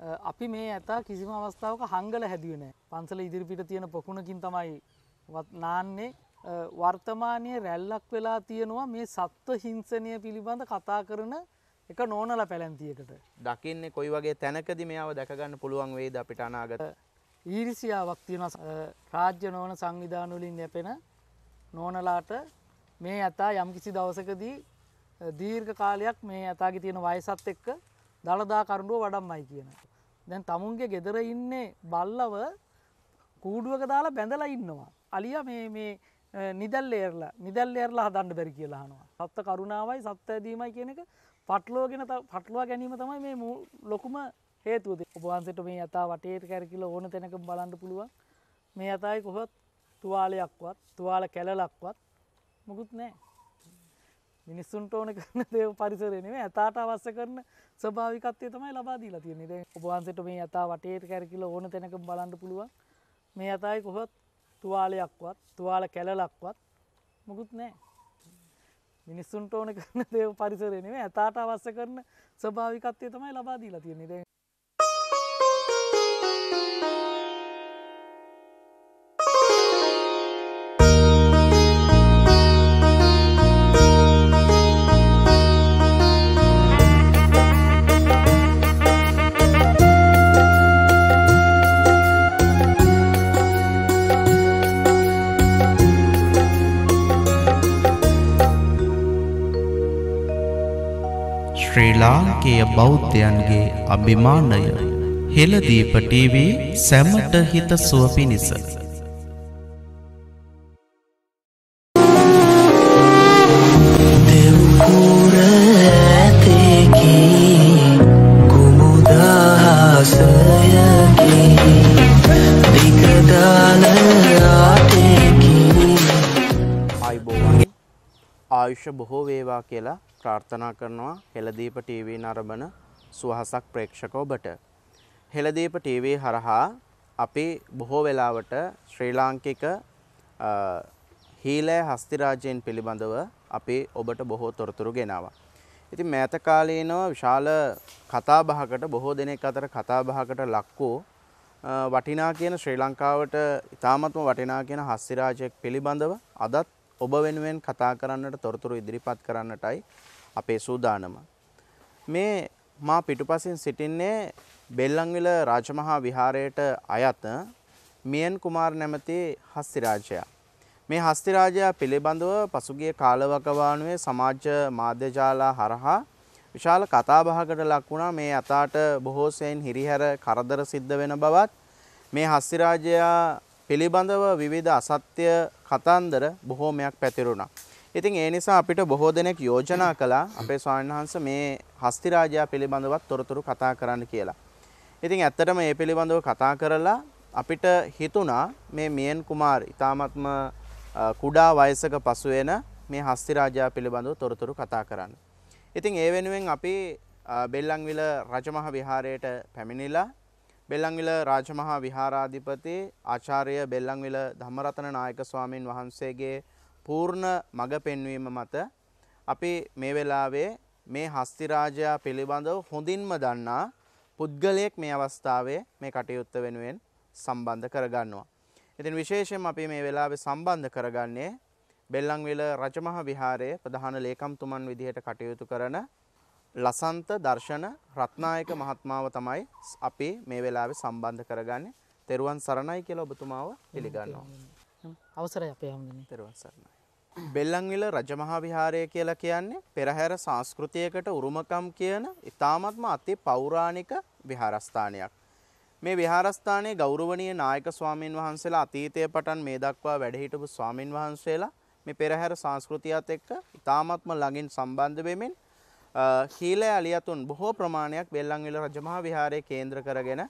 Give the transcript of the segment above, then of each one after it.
අපි මේ ඇතා කිසිම අවස්ථාවක හංගල හැදුවන පන්සල ඉදිරිපිට තියෙන පොකුණකින් තමයි නාන්නේ. වර්තමානය රැල්ලක් වෙලා තියෙනවා මේ සත්ව හිංසනය පිළිබඳ කතා කරන එක නෝනල පැලැන්තියකට. දකින්නේ කොයි වගේ තැනකද මෙයාව දැකගන්න පුළුවන් වේද අපිට අනාගත? ඊරිසියාවක් තියෙන රාජ්‍ය නෝන සංවිධානවලින් යැපෙන නෝනලාට මේ ඇතා යම්කිසි දවසකදී දීර්ඝ කාලයක් මේ ඇතාගේ තියෙන වයසත් එක්ක දළදා කරුඩුව වඩම්මයි කියන. දැන් තමුන්ගේ ගෙදර ඉන්නේ බල්ලව කූඩුවක දාලා බැඳලා ඉන්නවා. අලිය මේ නිදල් ඒර්ලා නිදල් ඒර්ලා හදන්න බැරි කියලාහනවා. සත්ත කරුණාවයි සත්ත ඇදීමයි කියන එක පටලෝගෙන පටලවා ගැනීම තමයි මේ ලොකුම හේතුවද ඔබවන්සට මේ ඇතා වටේට කැරකිල ඕන තැනක බලන්න පුළුවන් මේ ඇතයි කොහොත් තුවාලයක්වත් තුවාල කැලලක්වත් මුකුත් නෑ මිනිස්සුන්ට ඕන කරන දේව පරිසරනේ ඇතාට අවස්ස කරන ස්භාවිකත්වය තමයි ලබාදීලා තියෙනෙ ඔබවන්සට මේ ඇතා වටේට කැරකිල ඕන තැනක බලන්න පුළුවන්. මේ ඇතයි කොහොත් තුවාලයක්වත් තුවාල කැලලක්වත් මුකුත් නෑ මිනිස්සුන්ට ඕන කරන දේව පරිසරනේ ඇතාට අවස්ස කරන ස්භාවිකත්වය තමයි ලබාදීලා තියෙනෙ ශ්‍රී ලාංකේය බෞද්ධයන්ගේ අභිමානය හෙළදීප ටීවී සැමට හිත සුව පිණිස. ආයුෂ බොහෝ වේවා කියලා ප්‍රාර්ථනා කරනවා හෙළදීප ටීවී නරඹන සුවහසක් ප්‍රේක්ෂක ඔබට. හෙළදීප ටීවී හරහා අපි බොහෝ වෙලාවට ශ්‍රී ලාංකික හීලෑ හස්තිරාජයෙන් පිළිබඳව අපි ඔබට බොහෝ තොරතුරු ගෙනවා. ඉතින් මෑත කාලීනව විශාල කතාබහකට බොහෝ දෙනෙක් අතර කතාබහකට ලක් වූ වටිනා කියන ශ්‍රී ලංකාවට ඉතාමත්ම වටිනා කියන හස්තිරාජයෙක් පිළිබඳව අදත් ඔබ වෙනුවෙන් කතා කරන්නට තොරතුරු ඉදිරිපත් කරන්නටයි අපේ සූදානම. මේ මා පිටුපසින් සිටින්නේ බෙල්ලංවිල රාජමහා විහාරයට අයත් මියන් කුමාර් නැමති හස්තිරාජයා. මේ හස්තිරාජයා පිළිබඳව පසුගිය කාලවකවානුවේ සමාජ මාධ්‍යජාලා හරහා විශාල කතාබහකට ලක් වුණා මේ අතාට බොහෝ සෙයින් හිරිහැර කරදර සිද්ධ වෙන බවත් මේ හස්තිරාජයා පිළිබඳව විවිධ අසත්‍ය කතන්දර බොහෝමයක් පැතිරුණා. ඉතින් ඒ නිසා අපිට බොහෝ දෙනෙක් යෝජනා කළා අපේ ස්වාමීන් වහන්සේ මේ හස්තිරාජයා පිළිබඳවත් තොරතුරු කතා කරන්න කියලා. ඉතින් ඇත්තටම මේ පිළිබඳව කතා කරලා අපිට හිතුණා මේ මියන් කුමාර් ඊ타මත්ම කුඩා වයසක පසු වෙන මේ හස්තිරාජයා පිළිබඳව තොරතුරු කතා කරන්න. ඉතින් ඒ වෙනුවෙන් අපි බෙල්ලන්විල රජමහා විහාරයට පැමිණිලා බෙල්ලන්විල රාජමහා විහාරාධිපති ආචාර්ය බෙල්ලන්විල ධම්මරතන නායක ස්වාමින් වහන්සේගේ පූර්ණ මඟ පෙන්වීම මත අපි මේ වෙලාවේ මේ හස්තිරාජයා පිළිබඳව හොඳින්ම දන්නා පුද්ගලයෙක් මේ අවස්ථාවේ මේ කටයුත්ත වෙනුවෙන් සම්බන්ධ කරගන්නවා. ඉතින් විශේෂයෙන් අපි මේ වෙලාවේ සම්බන්ධ කරගන්නේ බෙල්ලන්විල රජමහා විහාරයේ ප්‍රධාන ලේකම්තුමන් විදිහට කටයුතු කරන ලසන්ත දර්ශන රත්නායක මහත්මාව තමයි අපි මේ වෙලාවේ සම්බන්ධ කරගන්නේ. තෙරුවන් සරණයි කියලා ඔබතුමාව පිළිගන්නවා. අවසරයි අපේ හමුදුනේ. තෙරුවන් සරණයි. බෙල්ලන්විල රජමහා විහාරය කියලා කියන්නේ පෙරහැර සංස්කෘතියකට උරුමකම් කියන ඉතාමත්ම අති පෞරාණික විහාරස්ථානයක්. මේ විහාරස්ථානයේ ගෞරවනීය නායක ස්වාමින් වහන්සේලා අතීතය පටන් මේ දක්වා වැඩ හිටපු ස්වාමින් වහන්සේලා මේ පෙරහැර සංස්කෘතියත් එක්ක ඉතාමත්ම ළඟින් සම්බන්ධ වෙමින් හීලය අලියතුන් බොහෝ ප්‍රමාණයක් බෙල්ලන්විල රජමහා විහාරයේ කේන්ද්‍ර කරගෙන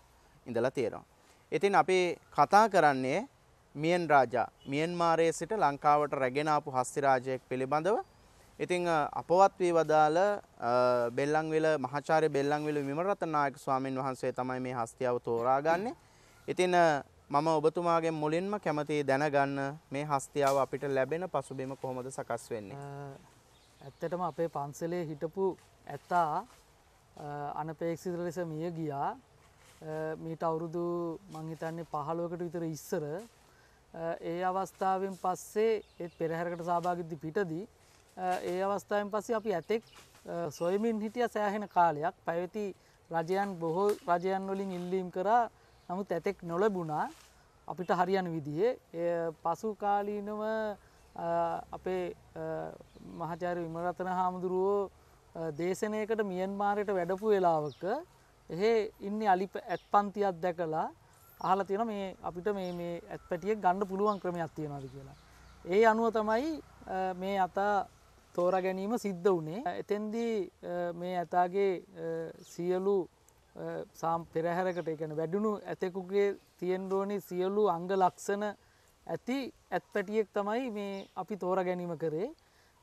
ඉඳලා තියෙනවා. ඉතින් අපි කතා කරන්නේ මියන් රාජා මියන්මාරයේ සිට ලංකාවට රැගෙන ආපු හස්තිරාජයෙක් පිළිබඳව ඉතිං අපවත් වී වදාළ බෙල්ලංවිල මහාචාර්ය බෙල්ලංවිල විමරතන නායක ස්වාමින් වහන්සේ තමයි මේ හස්තියාව තෝරාගන්නේ. ඉතින් මම ඔබතුමාගේ මුලින්ම කැමති දැනගන්න මේ හස්තියාව අපිට ලැබෙන පසුබිම කොහොමද සකස් වෙන්නේ. ඇත්තටම අපේ පන්සලේ හිටපු ඇත්තා අනපේක්ෂිත ලෙස මිය ගියා. මීට අවුරුදු මංහිතන්නේ පහළුවකට විතර ඉස්සර. ඒ අවස්ථාවෙන් පස්සේ ඒත් පෙරහැරකට සභාගිද්දි පිටදී ඒ අවස්ථාවෙන් පස්සේ අපි ඇතෙක් සොයමින් හිටිය සෑහෙන කාලයක්. පැවති රජයන් බොහෝ රජයන් වලින් ඉල්ලීම් කරා. නමුත් ඇතෙක් නොලබුණා. අපිට හරියන විදිහේ. පසු කාලීනව අපේ මහචාර විමරතන හාමුදුරුවෝ දේශනයකට මියන්මාරයට වැඩපු වෙලාවක එහෙ ඉන්න අලි ඇත් පන්තියක් දැකලා අහල තියෙන මේ අපිට මේ මේ ඇත් පැටිය ගණ්ඩ පුළුවන් ක්‍රමයක් තියෙනද කියලා. ඒ අනුව තමයි මේ අතා තෝර ගැනීම සිද්ධ වනේ. එතෙන්දී මේ ඇතාගේ සියලු සාම් පෙරහැරකට එකන වැඩුණු ඇතෙකුගේ තියෙන්ඩෝනි සියලු අංග ලක්ෂණ ඇති ඇත් පැටියෙක් තමයි මේ අපි තෝර ගැනීම කරේ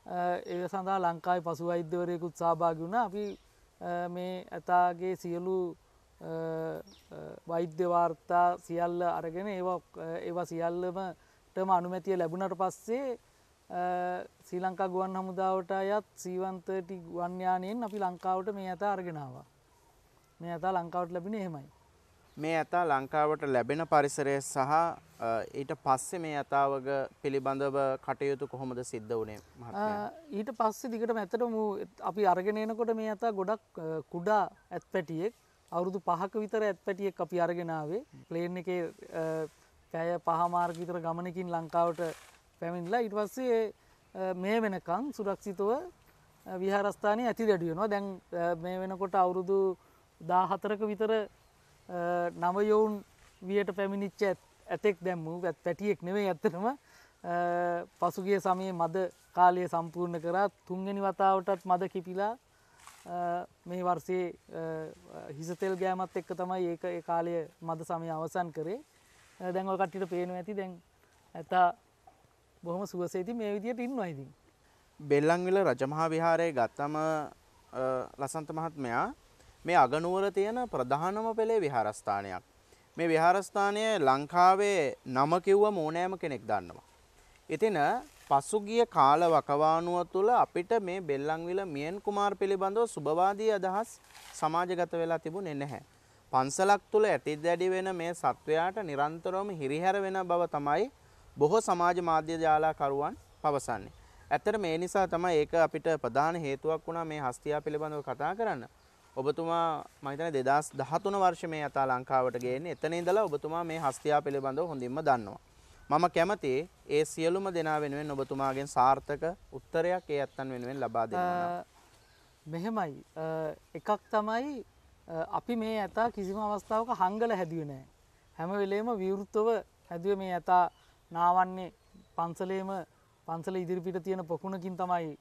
ඒ සඳහා ලංකායි පසු වෛද්‍යවරයකුත් සභාග වුණ අපි මේ ඇතාගේ සියලු වෛද්‍යවාර්තා සියල්ල අරගෙන ඒවා ඒවා සියල්ලමටම අනුමැතිය ලැබුණට පස්සේ ශ්‍රී ලංකා ගුවන් හමුදාවට අයත් සීවන්තටි ගුවන්්‍යානයෙන් අපි ලංකාවට මේ ඇත අරගෙනවා. මේ ඇතා ලංකාවට ලැබෙන එහෙමයි. මේ ඇතා ලංකාවට ලැබෙන පරිසරය සහ ඊට පස්සේ මේ ඇතාවග පිළිබඳව කටයුතු කොහොමද සිද්ධ වනේ ඊට පස්සේ දිගට ඇතටම අපි අරගෙනනකොට මේ ඇතා ගොඩක් කුඩා ඇත් පැටියෙක් අවුරුදු පහක විතර ඇත් පැටියෙක් අපි අරගෙනාවේ ප්ලේන් එක පැය පහමාර්ග විතර ගමනකින් ලංකාවට පැමිණිලා ඉට පස්සේ මේ වෙනකං සුරක්ෂිතව විහාරස්ථානය ඇති දැඩියනවා දැන් මේ වෙනකොට අවුරුදු දා හතරක විතර නවයොවුන් වියට පැමිණිච්ච ඇතෙක් දැම්මූ ඇත් පැටියෙක් නෙවේ ඇත්තනම පසුගිය සමයේ මද කාලය සම්පූර්ණ කරා තුන්ගනි වතාවටත් මද කිපිලා මේ වර්සයේ හිසතෙල් ගෑමත් එක්ක තමයි ඒක කාලය මද සමය අවසන් කරේ දැන්ව කට්ටිට පේනු ඇති දැන් ඇතා බොහොම සුවසේති මේ විදියට ඉන්නවයිදී. බෙල්ලංවිල රජමහා විහාරය ගත්තම ලසන්ත මහත්මයා මේ අගනුවර තියෙන ප්‍රධානම පෙළේ විහාරස්ථානයක්. මේ විහාරස්ථානය ලංකාවේ නම කිව්ව මෝනෑම කෙනෙක් දන්නවා. ඉතින පසුගිය කාල වකවානුව තුළ අපිට මේ බෙල්ලංවිල මියන් කුමාර් පිළිබඳව සුභවාදී අදහස් සමාජගත වෙලා තිබුණේ නැහැ. පන්සලක් තුළ ඇති දැඩි වෙන මේ සත්වයාට නිරන්තරවම හිරිහැර වෙන බව තමයි බොහෝ සමාජ මාධ්‍ය ජාලාකරුවන් පවසන්නේ. ඇත්තට මේ නිසා තමයි ඒක අපිට ප්‍රධාන හේතුවක් වුණා මේ හස්තියා පිළිබඳව කතා කරන්න. ඔබතුමා මම හිතන්නේ 2013 වර්ෂයේ මේ යථා ලංකාවට ගේන්නේ. එතන ඉඳලා ඔබතුමා මේ හස්තියා පිළිබඳව හොඳින්ම දන්නවා. මම කැමති ඒ සියලුම දෙනා වෙනුවෙන් ඔබතුමාගෙන් සාර්ථක උත්තරයක් ඒ ඇත්තන් වෙනුවෙන් ලබා දෙන්න. මෙහෙමයි එකක් තමයි අපි මේ ඇතා කිසිම අවස්ථාවක හංගල හැදුවේ නෑ. හැම වෙලේම විවෘත්තව හැදුව මේ ඇතා නාවන්නේ පන්සලේම පන්සල ඉදිරිපිට තියෙන පොකුණකින් තමයි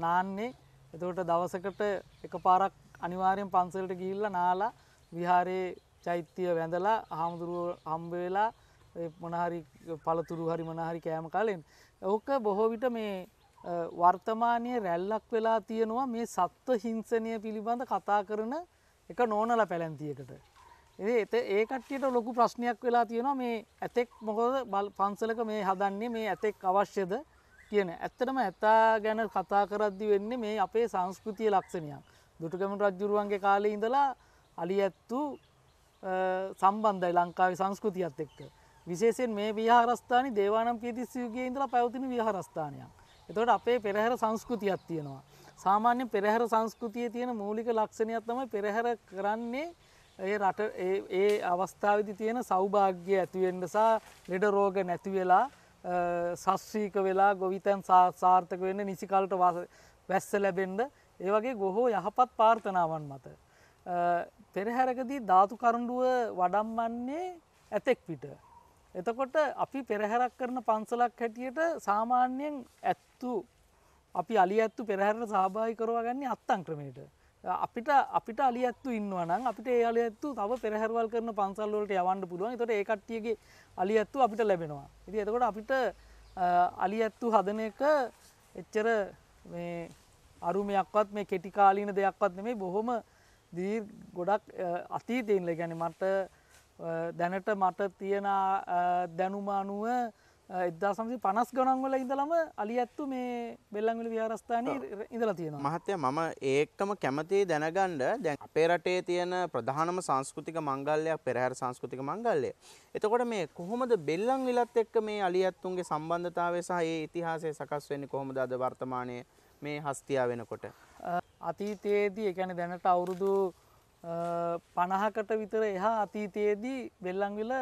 නාන්නේ එතකොට දවසකට එක පාරක් අනිවාර්යෙන් පන්සලට ගිහිල්ල නාලා විහාරයේ චෛත්‍යය වැඳලා හාමුදුරුව හම්බ වෙලා මොනහරි පළතුරු හරි මොනහරි කෑම කාලෙන් ඕක බොහෝ විට මේ වර්තමානය රැල්ලක් වෙලා තියෙනවා මේ සත්ව හිංසනය පිළිබඳ කතා කරන එක නෝනල පැලැන්තියකට. එත ඒ කට්ටියට ලොකු ප්‍රශ්නයක් වෙලා තියෙනවා මේ ඇතෙක් මොකොද බල් පන්සලක මේ හදන්නේ මේ ඇතෙක් අවශ්‍යද කියන ඇත්තටම ඇතා ගැන කතා කරද්දි වෙන්නේ මේ අපේ සංස්කෘතිය ලක්ෂණයක්. දුටුගැමු රජ්ජුරුවන්ගේ කාලේ ඉඳලා අලි ඇත්තු සම්බන්ධයි ලංකාවේ සංස්කෘතියත් එක්ක. විශේෂයෙන් මේ විහාරස්ථානි දේවානම් පිතිස්යුගේ ඉඳලා පැවතින විහාරස්ථානයක්. එතකොට අපේ පෙරහැර සංස්කෘතියක් තියෙනවා. සාමාන්‍ය පෙරහැර සංස්කෘතිය තියෙන මූලික ලක්ෂණයක් තමයි පෙරහැර කරන්නේ ඒ රට ඒ අවස්ථාවදි තියෙන සෞභාග්‍ය ඇතිවෙන්ඩ සහ ලෙඩ රෝග නැති වෙලා සස්්‍රීක වෙලා ගොවිතැන් සාර්ථක වෙන්න නිසිකල්ට වැස්ස ලැබෙන්ඩ ඒ වගේ ගොහෝ යහපත් පාර්ථනාවන් මත. පෙරහැරකදී ධාතු කරුණ්ඩුව වඩම්මන්නේ ඇතෙක් පිට. එතකොට අපි පෙරහැරක් කරන පන්සලක් හැටියට සාමාන්‍යයෙන් ඇත්තු අපි අලි ඇත්තු පෙරහැරට සභායි කරවා ගන්නේ අත්තං ක්‍රමයට. අපිට අපිට අලි ඇත්තු ඉන්නවනම් අපිට ඒ අලි ඇත්තු තව පෙරහැරවල් කරන පන්සල්වලට යවන්න පුළුවන් තොට ඒ කට්ටියගේ අලි ඇත්තු අපිට ලැබෙනවා. ඉති එතකොට අපිට අලි ඇත්තු හදන එක එච්චර අරුමයක්වත් මේ කෙටිකාලීන දෙයක්වත් නෙමේ බොහොම දී ගොඩක් අතීතයෙන්ල ගැන මට දැනට මට තියෙන දැනුමානුව එදදා සමසි පනස් ගනන්වල ඉඳලම අලි ඇත්තු මේ බෙල්ලංගල විහාරස්ථානය ඉඳලා තියෙනවා. මහත්තය මම ඒකම කැමති දැනගණ්ඩ දැන් අපේ රටේ තියෙන ප්‍රධානම සංස්කෘතික මංගල්ලයක් පෙරහැර සංස්කෘතික මංගල්ලය. එතකොට මේ කොහොමද බෙල්ලං විලත් එක්ක මේ අලියත්තුන්ගේ සම්බන්ධතාවය සහ ඒ ඉතිහාසය සකස් වෙන්නේ කොහොමද අද වර්තමානය මේ හස්තියා වෙනකොට. අතීතයේදී එකැන දැනට අවුරුදු පණහකට විතර එහා අතීතයේදී බෙල්ලංවිල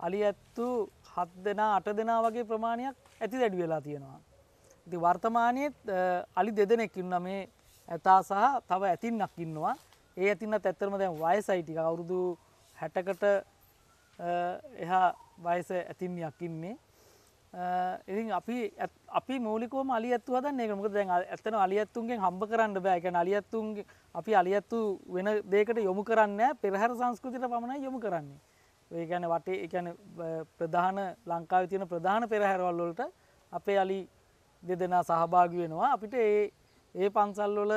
අලි ඇත්තු හත් දෙනා අට දෙනා වගේ ප්‍රමාණයක් ඇති දැඩි වෙලා තියෙනවා. ඉති වර්තමානයත් අලි දෙදෙනෙක් ඉන්න මේ ඇතා සහ තව ඇතින්නක් ඉන්නවා ඒ ඇතින්න ඇත්තරම දැන් වයසයිටික අවුරුදු හැටකට එහා වයස ඇතින්යක් ඉන්නේ ඉතින් අපි අපි මූලිකෝම අලියත්තු හදන්න එක මොකද දැන් ඇත්තන අලියත්තුන්ගෙන් හම්බ කරන්න බෑ. එක අලියත්තුන්ගේ අපි අලියත්තු වෙන දේකට යොමු කරන්න පෙරහැර සංස්කෘතිට පමණයි යොමු කරන්නේ. ඒ ගැන වටේ එකන ප්‍රධාන ලංකාව තියෙන ප්‍රධාන පෙරහැරවල් වලට අපේ අලි දෙදෙනා සහභාගි වෙනවා. අපිට ඒ ඒ පන්සල්වල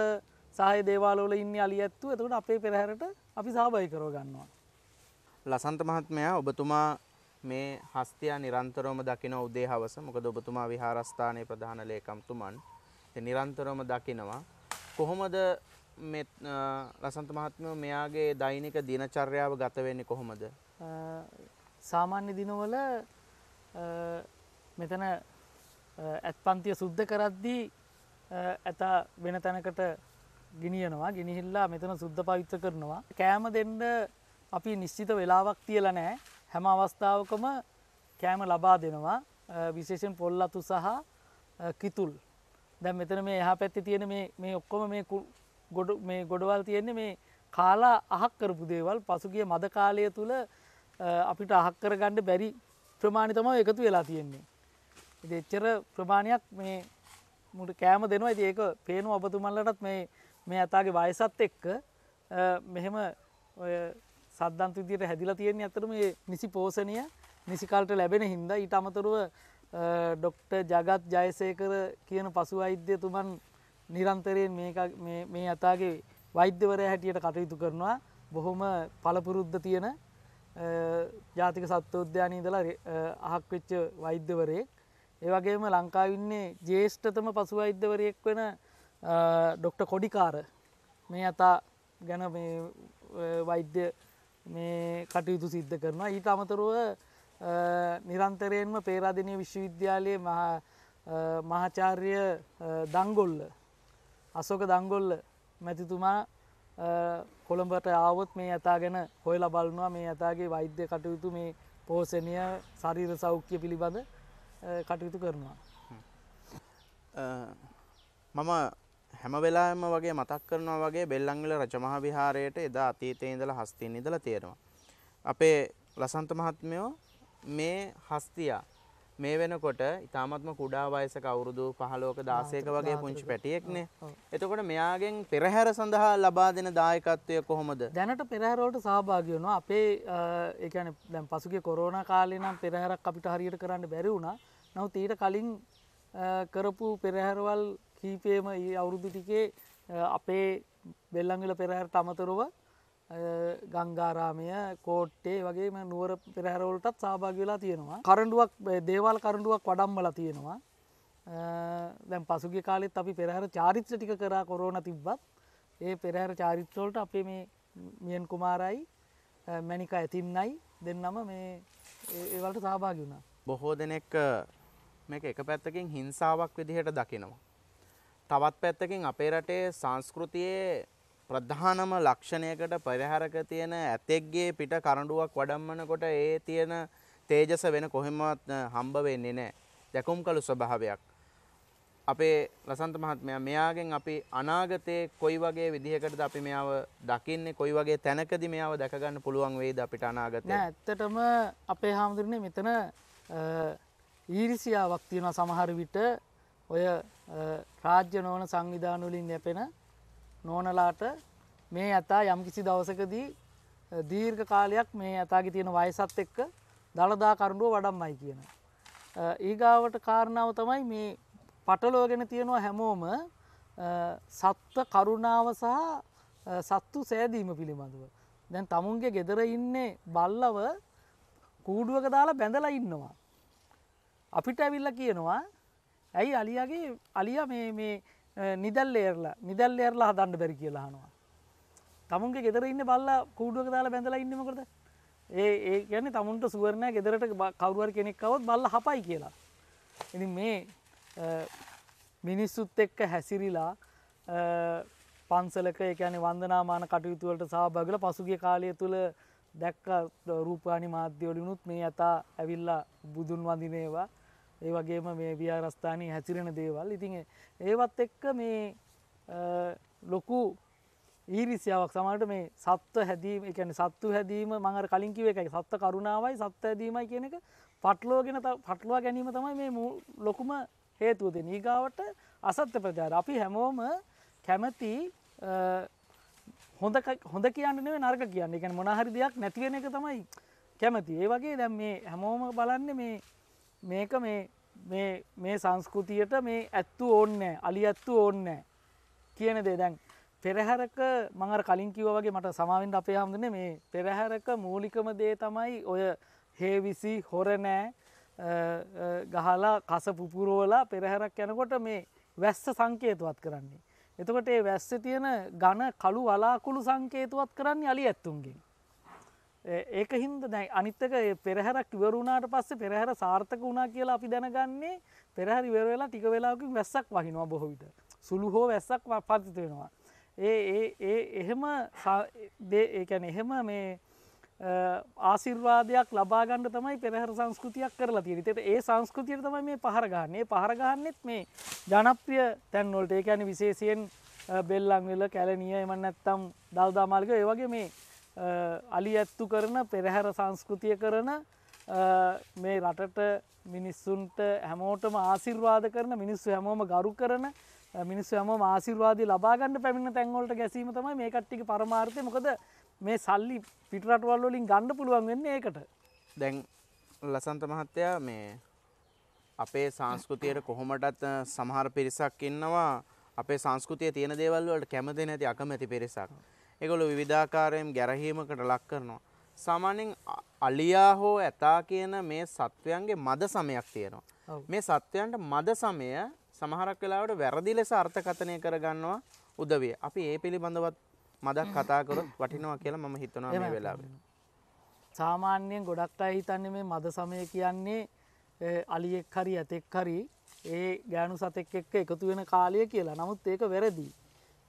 සහය දේවාලෝල ඉන්න අලි ඇත්තු එතකට අපේ පෙරහැරට අපි සහභයි කරව ගන්නවා. ලසන්ත මහත්මයා ඔබතුමා මේ හස්තියා නිරන්තරවම දකින උදේ හවස. මොකද ඔබතුමා විහාරස්ථානයේ ප්‍රධාන ලේකම්තුමන්. නිරන්තරවම දකිනවා. කොහොමද ලසන්ත මහත්මය මෙයාගේ දෛනික දිනචර්යාව ගත වෙන්නේ කොහොමද? සාමාන්‍ය දිනවල මෙතන ඇත් පන්තිය සුද්ධ කරද්දී ඇතා වෙන තැනකට ගිනියනවා. ගිනිහිල්ලා මෙතන සුද්ධ පවිත්‍ර කරනවා. කෑම දෙන්ඩ අපි නිශ්චිත වෙලාවක් තියල නෑ හැම අවස්ථාවකම කෑම ලබා දෙනවා. විශේෂෙන් පොල්ලතු සහ කිතුල්. දැන් මෙතන මේ එහා පැත්ති තියෙන මේ ඔක්කොම මේ ගොඩ මේ ගොඩවල් තියෙන්නේ මේ කාලා අහක් කරපු දේවල්. පසුගිය මද කාලය තුළ අපිට අහක් කරගන්න බැරි ප්‍රමාණි තම එකතු වෙලා තියෙන්නේ. එච්චර ප්‍රමාණයක් මේ මුට කෑම දෙනවා. ඇති ඒක පේනු ඔබතුමල්ලටත් මේ මේ ඇතාගේ වයසත් එක්ක. මෙහෙම සද්ධන්ත විදියට හැදිලා තියෙන්නේ ඇතරම නිසි පෝෂණය නිසිකල්ට ලැබෙන හින්දා. ඊට අමතුරුව ඩොක්ට ජගත් ජයසයකර කියන පසු වෛද්‍යතුමන් නිරන්තරයෙන් මේ අතාගේ වෛද්‍යවරය හැටියට කටයුතු කරනවා. බොහොම පලපුරුද්ධ තියෙන ජාතික සත්වෝද්‍යානීදලා අහක් වෙච්ච වෛද්‍යවරයෙක්. ඒවගේම ලංකාවින්නේ ජේෂ්ඨතම පසු වෛද්‍යවරයෙක් වෙන ඩොක්ට කොඩිකාර. මේ අතා ගැන වෛද්‍ය මේ කටයුතු සිද්ධ කරනවා. ඊට අමතරුව නිරන්තරයෙන්ම පේරාදනය විශ්වවිද්‍යාලයේ මහාචාර්ය දංගොල්ල අසෝක දංගොල්ල මැතිතුමා කොළඹට ආවොත් මේ ඇතා ගැන හොයල බලනවා මේ ඇතාගේ වෛද්‍ය කටයුතු මේ පෝෂණය ශරීර සෞඛ්‍ය පිළිබඳ කටයුතු කරනවා. මම හැම වෙලාම වගේ මතක් කරනවා වගේ බෙල්ලංගල රජමහ විහාරයට එදා අතීතය ඉඳලා හස්තියෙන් ඉඳලා තියෙනවා. අපේ ලසන්ත මහත්මයෝ මේ හස්තියා මේ වෙනකොට ඉතාමත්ම කුඩා වයසක අවුරුදු පහලෝක දාසයක වගේ පුංචි පැටියෙක්නේ. එතකොට මෙයාගෙන් පෙරහැර සඳහා ලබා දෙන දායකත්වය කොහොමද? දැනට පෙරහැරෝට සහභාගයනවා අපේ ඒකන දැන් පසුගේ කොරෝණ කාලේ නම් පෙරහැරක් අපිට හරියට කරන්න බැරි වුණා. නවත් ඊට කලින් කරපු පෙරහැරවල් කීපේම ඒ අවුරුදු ටිකේ අපේ බෙල්ලංගල පෙරහැරට අමතරව ගංගාරාමය කෝට්ටේ වගේම නුවර පෙරහැරවලටත් සභාග වෙලා තියෙනවා. කරඩුවක් දේවල් කරඩුවක් වඩම්මල තියෙනවා. දැන් පසුගේ කාලෙත් අපි පෙරහර චාරිත්‍ර ටික කරා කොරෝන තිබ්බත් ඒ පෙරහැර චාරිත්‍රෝලට අපේ මේ මියන් කුමාරයි මැනික ඇතින්නයි දෙන්නම මේ ඒවලට සහභාගි වුණා. බොහෝ දෙනෙක් මේක එක පැත්තකින් හිංසාවක් විදිහට දකිනවා. තවත් පැත්තකින් අපේ රටේ සංස්කෘතියේ ප්‍රධානම ලක්ෂණයකට පරිහරක තියෙන ඇතෙක්ගේ පිට කරඩුවක් වඩම්මනකොට ඒ තියෙන තේජස වෙන කොහෙමත් හම්බ වෙන්නේ නෑ. දැකුම් කළු ස්වභාවයක්. අපේ ලසන්ත මහත්මයා මෙයාගෙන් අපි අනාගතයේ කොයි වගේ විදිහකටද අපි මෙයාව දකින්නේ කොයි වගේ තැනකද මෙයාව දැකගන්න පුළුවන් වේද අපිට අනාගතය ඇත්තටම අපේ හාමුදුරනේ මෙතන ඊරිසියාවක් තියෙන සමහර විට. ඔය රාජ්‍ය නෝන සංවිධානවලින් යැපෙන නෝනලාට මේ ඇතා යම්කිසි දවසකදී දීර්ඝ කාලයක් මේ ඇතාගේ තියෙන වයසත් එක්ක දළදා කරුඩුව වඩම්මයි කියන. ඒගාවට කාරණාව තමයි මේ පටලෝගෙන තියෙනවා හැමෝම සත්ව කරුණාව සහ සත්තු සෑදීම පිළිබඳව. දැන් තමුන්ගේ ගෙදර ඉන්නේ බල්ලව කූඩුවක දාලා බැඳලා ඉන්නවා. අපිට ඇවිල්ල කියනවා ඇයි අලියගේ අලිය මේ මේ නිදල් ඒරලා නිදල් ඒරලා හදන්න බැරි කියලාහනවා තමුන්ගේ ගෙදර ඉන්න බල්ල කූඩුවක දාලා බැඳලා ඉන්නමකද ඒ ඒ ගැන තමුන්ට සුවරණය ගෙදරට කවරුවර කෙනෙක්කවත් බල්ල හපයි කියලා. ඉති මේ මිනිස්සුත් එක්ක හැසිරිලා පන්සලක එකන වන්දනාමාන කටයුතුවලට සහභගල පසුගිය කාලය තුළ දැක්ක රූපානි මාධ්‍යවලිනුත් මේ ඇතා ඇවිල්ලා බුදුන් වඳිනේවා ඒ වගේම මේ විහාරස්ථානී හැසිරෙන දේවල්. ඉතින් ඒවත් එක්ක මේ ලොකු ඊරිසියාවක්. සමට මේ සත්ව හැදීම එකන සත්තු හැදීම මඟර කලින් කිව එකයි. සත්ත කරුණාවයි සත්ත ඇදීමයි කියන එක පටලෝගෙන පටලවා ගැනීම තමයි මේ ලොකුම හේතුවද නීගාවට අසත්‍ය ප්‍රචාර අපි හැමෝම කැමති හොඳ හොඳ කියන්නනේ නර්ග කියන්න. එක මොනහරි දෙයක් නැතිවෙන එක තමයි කැමති. ඒ වගේ දැම් මේ හැමෝම බලන්න මේ මේක මේ මේ සංස්කෘතියට මේ ඇත්තු ඕන්නෑ අලි ඇත්තු ඕන්නෑ කියන දේ දැන් පෙරහැරක මඟර කලින් කිව වගේ මට සමාවෙන්ට අපේ හමුදන මේ පෙරහැරක මූලිකම දේ තමයි ඔය හේවිසි හොරනෑ ගහලා කස පුපුරෝලා පෙරහැරක් යනකොට මේ වැස්ස සංකේතුවත් කරන්නේ. එතකොට ඒ වැස්ස තියෙන ගණ කළු වලාකුළු සංකේතුවත් කරන්න අලි ඇත්තුන්ගේ. ඒක හින්ද දැයි අනිත්තක පෙරහැරක් ඉවරුණාට පස්සේ පෙරහැර සාර්ථක වුණා කියලා අපි දැනගන්නේ. පෙරහරි වෙරවෙලා ටික වෙලාකින් වැස්සක් වහිනවා බොහොවිට. සුළු හෝ වැස්සක් පතිත වෙනවා. ඒ ඒ එහෙම ඒකැන එහෙම මේ ආසිර්වාදයක් ලබාගණ්ඩ තමයි පෙරහර සංස්කෘතියක් කරලා තියෙන තට ඒ සංස්කෘතියට තමයි මේ පහරගන්නේ පහරගන්නෙත් මේ ජනප්‍රිය තැන්වොල්ට ඒකැන විශේෂයෙන් බෙල්ලංවෙල කැලනිය එම නැත්තම් දල්දාමාල්ග ඒවගේ මේ අලි ඇත්තු කරන පෙරහැර සංස්කෘතිය කරන මේ රටට මිනිස්සුන්ට හැමෝටම ආසිර්වාද කරන මිනිස්සු හැමෝම ගරු කරන මිනිස්සු හැම ආසිර්වාදී ලබාගන්න පැමිණ තැන්වලට ගැසීම තමයි මේ කට්ටික පරමාර්ථය. මොකද මේ සල්ලි පිටරටවල් වලින් ගණ්ඩ පුළුවන් වෙන්න ඒකට. දැන් ලසන්ත මහත්තයා මේ අපේ සංස්කෘතියට කොහොමටත් සමහර පිරිසක් ඉන්නවා. අපේ සංස්කෘතිය තියෙන දේවල් වලට කැමති නැති අකමැති පිරිසක්. ඒගොල්ලෝ විවිධාකාරයෙන් ගැරහීමකට ලක් කරනවා. සාමාන්‍යයෙන් අලියා හෝ ඇතා කියන මේ සත්වයන්ගේ මද සමයක් තියෙනවා. මේ සත්වයන්ට මද සමය සමහරක් වෙලාවට වැරදි ලෙස අර්ථකථනය කරගන්නවා උදවිය. අපි ඒ පිළිබඳවත් මදක් කතා කරොත් වටිනවා කියලා මම හිතනවා මේ වෙලාවේ. සාමාන්‍යයෙන් ගොඩක් අය හිතන්නේ මේ මද සමය කියන්නේ අලියෙක් හරි ඇතෙක් හරි ඒ ගෑනු සතෙක් එක්ක එකතු වෙන කාලය කියලා නමුත් ඒක වැරදි.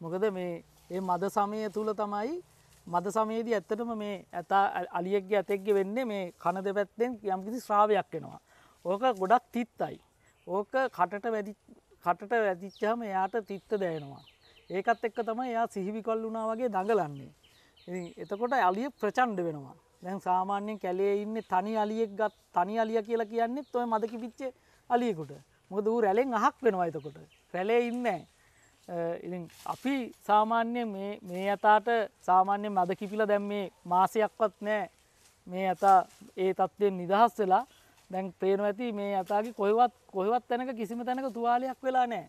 මොකද මේ ඒ මද සමය තුළ තමයි මද සමයේදී ඇත්තටම මේ ඇතා අලියෙක්ගේ ඇතෙක්ගේ වෙන්නේ මේ කන දෙපැත්තෙන් යම්කිසි ශ්‍රාවයක් වෙනවා. ඕක ගොඩක් තිත්තයි. ඕක කටට වැඩි කටට වැදිච්චහම එයාට තිත්ත දෑනවා. ඒකත් එක්ක තමයි එයා සිහිවි කොල් වුණා වගේ දඟලන්නේ. ඉතින් එතකොට අලිය ප්‍රචණ්ඩ වෙනවා. දැන් සාමාන්‍යයෙන් කැලේ ඉන්නේ තනි අලියෙක් ගත් තනි අලිය කියලා කියන්නේත් ඔය මද කිපිච්ච අලියෙකුට. මොකද ඌ රැලෙන් අහක් වෙනවා එතකොට. රැලේ ඉන්නේ ඉතින් අපි සාමාන්‍ය මේ මේ යතාට සාමාන්‍ය මද කිපිලා දැන් මේ මාසයක්වත් නෑ. මේ යතා ඒ තත්ත්වයෙන් නිදහස් වෙලා දැන් පේනවා ඇති මේ යතාගේ කොහෙවත් කොහෙවත් තැනක කිසිම තැනක තුවාලයක් වෙලා නෑ.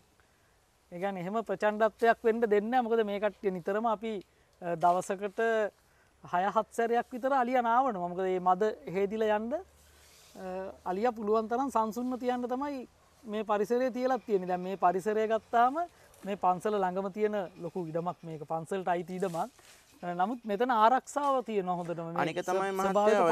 ඒගැන එහෙම ප්‍රචන්්ඩත්වයක් වෙන්ඩ දෙන්න මොකද මේ කට්ටිය නිතරම අපි දවසකට හය හත්සරයක් විතර අලිය නාවන මොකද ඒ මද හේදිල යන්ඩ අලිය පුළුවන් තරම් සංසුන්ම තියන්න තමයි මේ පරිසරය තියලත් තියෙන දැ මේ පරිසරය ගත්තාම මේ පන්සල ළඟම තියෙන ලොකු ඉඩමක් මේක. පන්සල්ට අයිති ඉඩමක්. නමුත් මෙතන ආරක්ෂාව තියෙන හොඳටම. අනික තමයි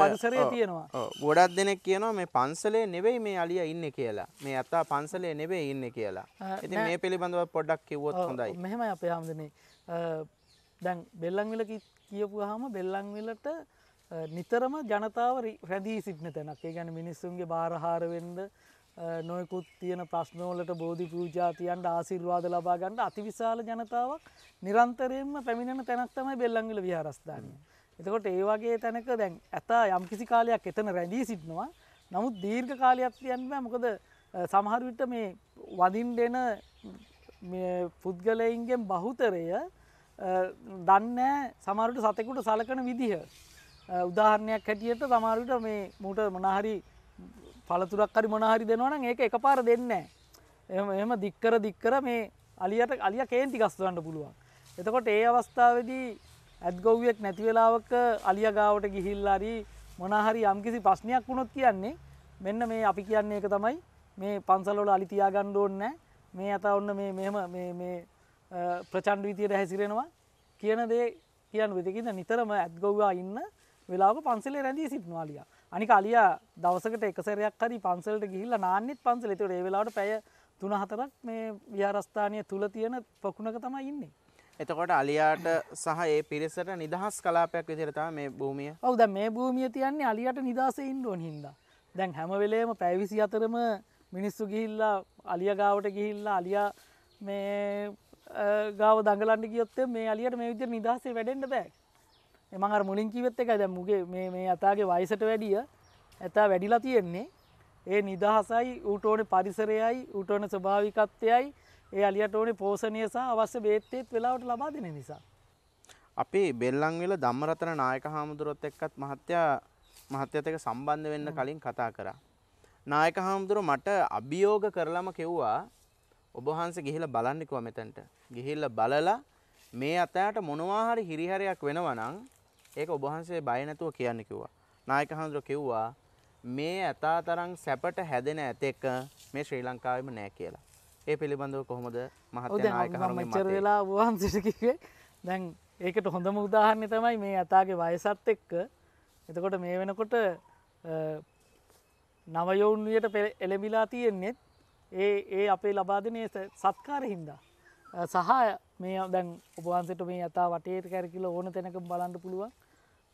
පරිසරය තියෙනවා. ගොඩක් දෙනෙක් කියනවා මේ පන්සලේ නෙවෙයි මේ අලිය ඉන්න කියලා. මේ අත්තා පන්සලේ නෙවේ ඉන්න කියලා. ඉති මේ පිළිබඳව පොඩ්ඩක් කිව්වොත් හොඳයි. මෙහෙම අපේ හාමුදනේ දැන් බෙල්ලංවිල කියපු හම බෙල්ලංවිලට නිතරම ජනතාව රැදී සිටින තැනක්. ඒ ගැන මිනිස්සුන්ගේ භාරහාරවෙන්ද නොයකුත් තියෙන ප්‍රශ්නෝලට බෝධි පූජාතියන්ට ආසිර්වාද ලබා ගන්නට අතිවිශාල ජනතාවක් නිරන්තරයෙන්ම පැමිණෙන තැනක් තමයි බෙල්ලංගල විහාරස්ථානය. එතකොට ඒ වගේ තැනක දැන් ඇතා යම් කිසි කාලයක් එතන රැඳී සිටිනවා. නමුත් දීර්ඝ කාලයක් තියන්න මොකද සමහරවිට මේ වදින් දෙන පුද්ගලයින්ගෙන් බහුතරය දන්න සමරුට සතෙකුට සලකන විදිහ. උදාහරණයක් හැටියට තමාරුට මේ මුට මොනහරි පළතුරක් හරි මොනහරි දෙනවන ඒක එක පාර දෙන්න එම එම දික්කර දික්කර මේ අලියට අලිය කේන්ති ගස්තුවන්න පුළුවන් එතකොට ඒ අවස්ථාවදී ඇත්ගොව්වෙක් නැතිවෙලාවක අලිය ගාවට ගිහිල්ලාරී මොනහරි යම්කිසි ප්‍රශ්නයක් වුණොත් කියන්නේ මෙන්න මේ අපි කියන්නේ එක තමයි මේ පන්සලවල අලි තියාගන්න ඕනේ නැහැ. මේ අත ඔන්න මේ මෙහෙම මේ මේ ප්‍රචණ්ඩ විදියට හැසිරෙනවා කියන දේ කියන්න විදිකින්ද නිතරම ඇත්ගොව්වා ඉන්න වෙලාවක පන්සලේ රැඳී සිටිනවා අලියා. අනික අලියා දවසකට එක සැරයක් හරි පන්සලට ගිහිල්ලා නාන්නෙත් පන්සලේ. ඒතකොට ඒ වෙලාවට පැය 3-4ක් මේ විහාරස්ථානය තුල තියෙන පොකුණක තමයි ඉන්නේ. එතකොට අලියාට සහ ඒ පිරිසට නිදහස් කලාපයක් තමයි මේ භූමිය ඔව් දැන් මේ භූමිය තියන්නේ අලියට නිදාසේ ඉන්න ඕන හින්දා. දැන් හැම වෙලේම පැය 24ම මිනිස්සු ගිහිල්ලා අලිය ගාවට ගිහිල්ලා අලියා මේ ගාව දඟලන්න ගියොත් මේ අලියට මේ විදිහට නිදහසේ වැඩෙන්න බෑ. මම අර මුලින් කිව්වෙත් එකයි දැන් මුගේ මේ මේ අතාගේ වයසට වැඩිය ඇතා වැඩිලා තියෙන්නේ. ඒ නිදහසයි ඌට ඕනේ පරිසරයයි ඌට ඕනේ ස්වභාවිකත්වයයි ඒ අලියට ඕනේ පෝෂණය සහ අවශ්‍ය බේත්තේත් වෙලාවට ලබා දෙන නිසා. අපි බෙල්ලංවිල ධම්මරතන නායක හාමුදුරුවොත් එක්කත් මහත්තයා මහත්තයත් එක්ක සම්බන්ධ වෙන්න කලින් කතා කරා. නායක හාමුදුරුව මට අභියෝග කරලම කිව්වා ඔබ වහන්සේ ගිහිල්ලා බලන්න කිව්වා මෙතනට. ගිහිල්ලා බලලා මේ අතයට මොනවා හරි හිරිහැරයක් වෙනවා නම් ඒක ඔබ වහන්සේ බය නැතුව කියන්න කිව්වා. නායක හාමුදුරුව කිව්වා මේ ඇතා තරම් සැපට හැදෙන ඇතෙක් මේ ශ්‍රී ලංකාවෙම නෑ කියලා. ඒ පිළිබඳව කොහොමද දැන් නායක හරුගේ මෙච්චර? වෙලා වහන්සේට කිව්වේ දැන් ඒකට හොඳම උදාහරණය තමයි මේ අතාගේ වයසත් එක්ක එතකොට මේ වෙනකොට අ, නවයවුන් වියට පෙ- එළඹිලා තියෙන්නේත් ඒ ඒ අපේ ලබා දෙන ඒ ස- සත්කාර හින්දා සහ මේ දැන් ඔබ වහන්සේට මේ යතා වටේට කැරකිලා ඕන තැනක බලන්න පුළුවන්.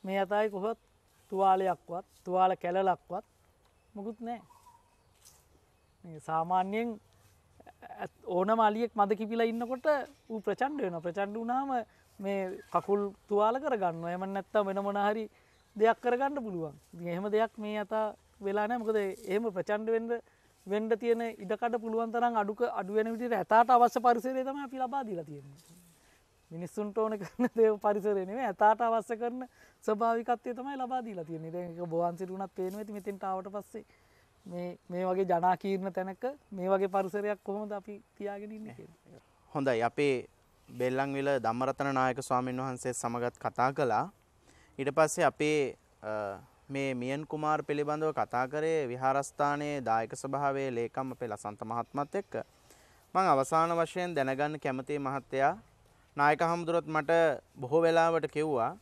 මේ යතායි කොහොත්? තුවාලයක්වත් තුවාල කැලලක්වත් මොකුත් නැහැ. මේ සාමාන්‍යයෙන් ඇත්- ඕනම අලියෙක් මද කිපිලා ඉන්නකොට ඌ ප්‍රචණ්ඩ වෙන ප්‍රචණ්ඩ වුනාම මේ කකුල් තුවාල කරගන්න එම නැත්තම් වෙන මොන හරි දෙයක් කරගන්න පුළුවන්. ඉතින් එහෙම දෙයක් මේ අතා වෙලා නැහැ. මොකද එහෙම ප්‍රචණ්ඩ වෙන්න වෙන්න තියෙන ඉඩකඩ පුළුවන් තරම් අඩුක අඩු වෙන විදිහට ඇතාට අවශ්‍ය පරිසරය තමයි අපි ලබා දීලා තියෙන්නේ. මිනිස්සුන්ට ඕන කරන දේ පරිසරය නෙමෙයි ඇතාට අවශ්‍ය කරන ස්වභාවිකත්වය තමයි ලබා දීලා තියෙන්නේ. දැන් ඒක බෝවන්සිට උනත් පේනවා. ඇති මෙතෙන්ට ආවට පස්සේ මේ මේ වගේ ජනාකීර්ණ තැනක මේ වගේ පරිසරයක් කොහොමද අපි තියාගෙන ඉන්නේ කියලා. හොඳයි. අපේ බෙල්ලංවිල ධම්මරතන නායක ස්වාමීන් වහන්සේ සමගත් කතා කළා. ඊට පස්සේ අපේ අ, මේ මියන් කුමාර් පිළිබඳව කතා කරේ විහාරස්ථානයේ දායක ස්වභාවයේ ලේකම් අපේ ලසන්ත මහත්මත් එක්ක. මං අවසාන වශයෙන් දැනගන්න කැමති මහත්තයා. නායක හමුදුරොත් මට බොහෝ වෙලාවට කිව්වා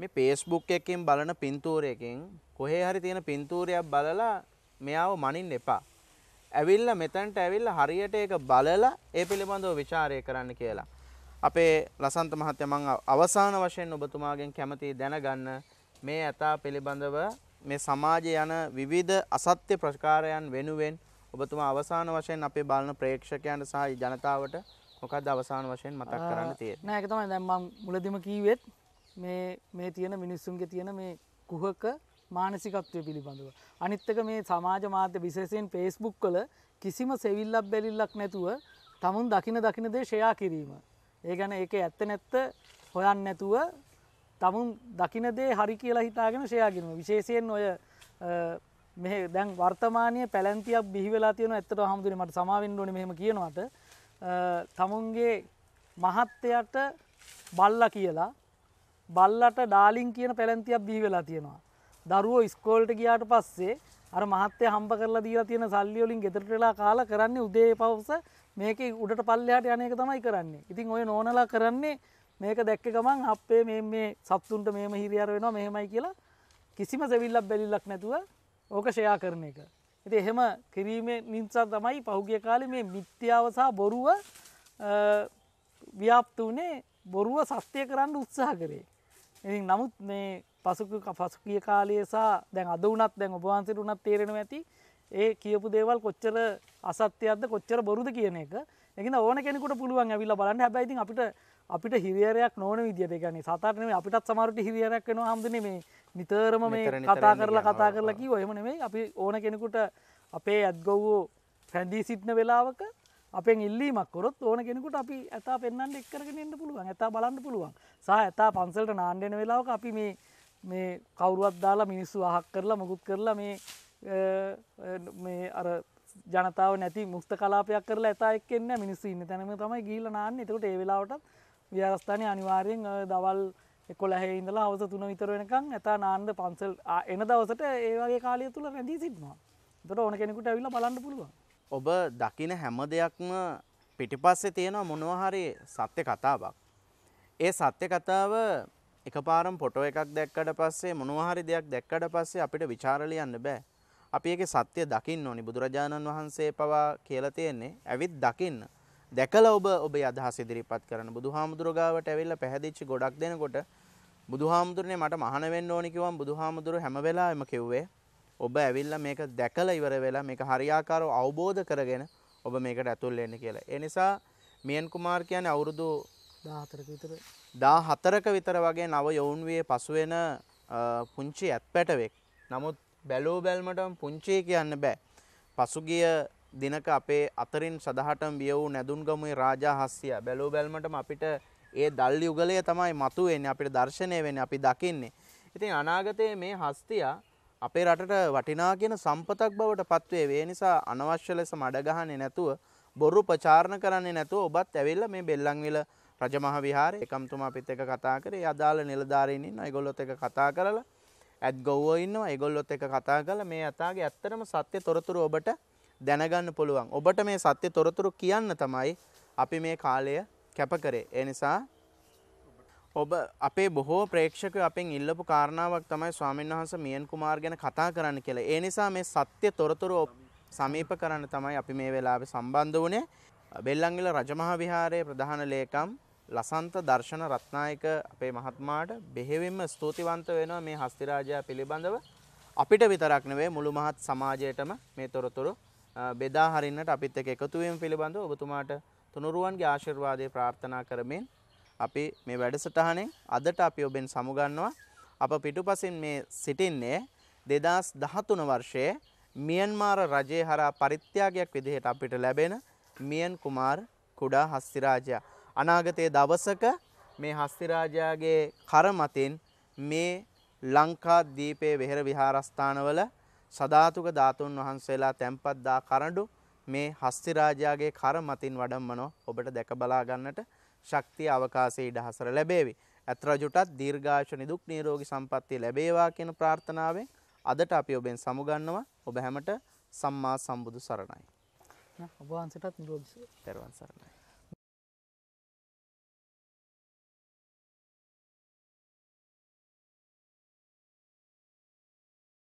මේ පේස්බුක් එකකින් බලන පින්තූරයකින් කොහේ හරි තියෙන පින්තූරයක් බලලා මෙයාව මනින්න එපා. ඇවිල්ල මෙතැන්ට ඇවිල්ල හරියට ඒක බලලා ඒ පිළිබඳව විචාරය කරන්න කියලා. අපේ ලසන්ත මහත්ය මං අවසාන වශයෙන් ඔබතුමාගෙන් කැමති දැනගන්න. මේ ඇතා පිළිබඳව මේ සමාජය යන විවිධ අසත්‍ය ප්‍රකාරයන් වෙනුවෙන් ඔබතුමා අවසාන වශයෙන් අපේ බලන ප්‍රේක්ෂකයන්ට සහ ජනතාවට මොකක්ද අවසාන වශයෙන් මතක් කරන්න තියෙන්නේ. නෑ ඒක තමයි දැන් මම මුලදිම කීවෙත් මේ මේ තියෙන මිනිස්සුන්ගේ තියෙන මේ කුහක මානසිකත්වය පිළිබඳව. අනිත් එක මේ සමාජ මාධ්‍ය විශේෂයෙන් Facebook වල කිසිම සෙවිල්ලක් බැලිල්ලක් නැතුව තමුන් දකින දකින දේ ෂෙයා කිරීම. ඒ ගැන ඒක ඇත්ත නැත්ත හොයන්න නැතුව තමුන් දකින දේ හරි කියලා හිතාගෙන ෂෙයා කිරීම. විශේෂයෙන් ඔය අ, මෙහෙ දැන් වර්තමානයේ පැලැන්තියක් බිහි වෙලා තියෙන ඇත්තට හමුදුනේ මට සමාවෙන්න ඕනේ මෙහෙම කියනවට අ, තමුන්ගේ මහත්තයට බල්ලා කියලා බල්ලට ඩාලින් කියන පැලැන්තියක් බිහි වෙලා තියෙනවා. දරුවෝ ඉස්කෝල්ට ගියාට පස්සේ අර මහත්තය හම්බ කරලා දීලා තියෙන සල්ලි වලින් ගෙදරට වෙලා කාලා කරන්නේ උදේ පවස මේකේ උඩට පල්ලෙහාට යන එක තමයි කරන්නේ. ඉතින් ඔය නෝනලා කරන්නේ මේක දැක්ක ගමන් අපේ මේ මේ සත්තුන්ට මේම හිරියර වෙනවා මෙහෙමයි කියලා කිසිම සෙවිල්ලක් බැලිල්ලක් නැතුව ඕක ෂෙයා කරන එක. ඉතින් එහෙම කිරීමේ නිසා තමයි පහුගිය කාලේ මේ මිත්‍යාව සහ බොරුව අ, ව්‍යාප්ත වුණේ බොරුව සත්‍යය කරන්න උත්සාහ කරේ. ඉතින් නමුත් මේ පසුක පසුකිය කාලයේ සහ දැන් අද වුණත් දැන් ඔබ වහන්සේට උනත් තේරෙනවා ඇති ඒ කියපු දේවල් කොච්චර අසත්‍යයක්ද කොච්චර බොරුද කියන එක. ඒකින්ද ඕන කෙනෙකුට පුළුවන් ඇවිල්ලා බලන්න. හැබැයි ඉතින් අපිට අපිට හිරියරයක් නොවන විදියට සතට නෙමෙයි අපිටත් සමහරට හිරියරයක් වෙනවා හැමදෙන්නේ මේ නිතරම මේ කතා කරලා. කතා කරලා ඔව්. කිව්වා එහෙම නෙමෙයි අපි ඕන කෙනෙකුට අපේ ඇත්ගොව්වෝ පැඳී සිටින වෙලාවක අපෙන් ඉල්ලීමක් කරොත් ඕන කෙනෙකුට අපි ඇතා පෙන්වන්න එක් කරගෙන එන්න පුළුවන් ඇතා බලන්න පුළුවන් සහ ඇතා පන්සලට එන වෙලාවක අපි මේ මේ කවුරුවත් දාලා මිනිස්සු අහක් කරලා මුකුත් කරලා මේ අර ජනතාව නැති මුක්ත කලාපයක් කරලා ඇතා එක්ක එන්නේ නැහැ. මිනිස්සු ඉන්න තැනම තමයි ගිහිල්ලා නාන්නේ. එතකොට ඒ වෙලාවටත් විහාරස්ථානයේ අනිවාර්යෙන් අ, දවල් 11 ඉඳලා හවස 3 විතර වෙනකන් ඇතා නාන්න පන්සල් ආ, එන දවසට ඒ වගේ කාලය තුල රැඳී සිටිනවා. එතකොට ඕන කෙනෙකුට ඇවිල්ලා බලන්න පුළුවන්. ඔබ දකින හැම දෙයක්ම පිටිපස්සේ තියෙනවා මොනවා හරි සත්‍ය කතාවක්. ඒ සත්‍ය කතාව එකපාරම් ෆොටෝ එකක් දැක්කට පස්සේ මොනවා හරි දෙයක් දැක්කට පස්සේ අපිට ਵਿਚාර ලියන්න බෑ. අපි ඒකේ සත්‍ය දකින්න ඕනි. බුදුරජාණන් වහන්සේ පවා කියලා තියෙන්නේ ඇවිත් දකින්න. දැකලා ඔබ ඔබේ අදහස් ඉදිරිපත් කරන්න. බුදුහාමුදුර ගාවට ඇවිල්ලා පැහැදිච්ච ගොඩක් දෙනකොට බුදුහාමුදුරනේ මට මහාන වෙන්න ඕනි කිව්වම බුදුහාමුදුර හැම වෙලාවෙම කිව්වේ ඔබ ඇවිල්ලා මේක දැකලා ඉවර වෙලා මේක හරියාකාරව අවබෝධ කරගෙන ඔබ මේකට ඇතුල් වෙන්න කියලා. ඒ නිසා මියන් කුමාර් කියන්නේ අවුරුදු 14ක විතර 14ක විතර වගේ නව යොවුන් වියේ පසු වෙන අ, පුංචි ඇත්පැටවෙක්. නමුත් බැලූ බැල්මටම පුංචි කියන්න බෑ. පසුගිය දිනක අපේ අතරින් සදහටම බිය වූ නැදුන්ගමුවේ රාජා හස්සිය බැලූ බැල්මටම අපිට ඒ දල් යුගලය තමයි මතුවෙන්නේ අපිට දර්ශනය වෙන්නේ අපි දකින්නේ. ඉතින් අනාගතයේ මේ හස්තියා අපේ රටට වටිනා කියන සම්පතක් බවට පත්වේ. ඒ නිසා අනවශ්‍ය ලෙස මඩ ගහන්නේ නැතුව බොරු ප්‍රචාරණ කරන්නේ නැතුව ඔබත් ඇවිල්ලා මේ බෙල්ලන්විල රජමහ විහාරයේ එකම්තුමා අපිත් එක්ක කතා කරේ. ඒ අදාළ නිලධාරීන් ඉන්නවා. ඒගොල්ලොත් එක්ක කතා කරලා ඇත් ගොව්වෝ ඉන්නවා. ඒගොල්ලොත් එක්ක කතා කරලා මේ යථාගේ ඇත්තටම සත්‍ය තොරතුරු ඔබට දැනගන්න පුළුවන්. ඔබට මේ සත්‍ය තොරතුරු කියන්න තමයි අපි මේ කාලය කැප කරේ. ඒ නිසා ඔබ අපේ බොහෝ ප්‍රේක්ෂකයෝ අපෙන් ඉල්ලපු කාරණාවක් තමයි ස්වාමීන් වහන්සේ මියන් කුමාර් ගැන කතා කරන්න කියලා. ඒ නිසා මේ සත්‍ය තොරතුරු ඔබ සමීප කරන්න තමයි අපි මේ වෙලාවේ සම්බන්ධ වුණේ. බෙල්ලන්විල රජමහා විහාරයේ ප්‍රධාන ලේකම් ලසන්ත දර්ශන රත්නායක අපේ මහත්මාට බෙහෙවින්ම ස්තුතිවන්ත වෙනවා මේ හස්තිරාජයා පිළිබඳව. අපිට විතරක් නෙවෙයි මුළු මහත් සමාජයටම මේ තොරතුරු අ, බෙදා හරින්නට අපිත් එක්ක එකතු වීම පිළිබඳව ඔබතුමාට තුනුරුවන්ගේ ආශිර්වාදය ප්‍රාර්ථනා කරමින් අපි මේ වැඩසටහනේ අදට අපි ඔබෙන් සමුගන්නවා අප පිටුපසින් මේ සිටින්නේ දෙදස් දහතුන වර්ෂයේ මියන්මාර රජය හරා පරිත්‍යාගයක් විදිහට අපිට ලැබෙන මියන් කුමාර් කුඩා හස්තිරාජයා. අනාගතයේ දවසක මේ හස්තිරාජයාගේ කරමතින් මේ ලංකා දීපේ වෙහෙර විහාරස්ථානවල සධාතුක ධාතුන් වහන්සේලා තැන්පත් දා කරඬු මේ හස්තිරාජයාගේ කරමතින් වඩම්මනෝ ඔබට දැක බලා ගන්නට ශක්තිය අවකාශයේ ඉඩහසර ලැබේවි. ඇත් රජුටත් දීර්ඝායුෂ නිදුක් නිරෝගී සම්පන්නිය ලැබේවා කියන ප්‍රාර්ථනාවෙන් අදට අපි ඔබෙන් සමුගන්නවා. ඔබ හැමට සම්මා සම්බුදු සරණයි. ඔබ වහන්සේටත් නිරෝගී. තෙරුවන් සරණයි.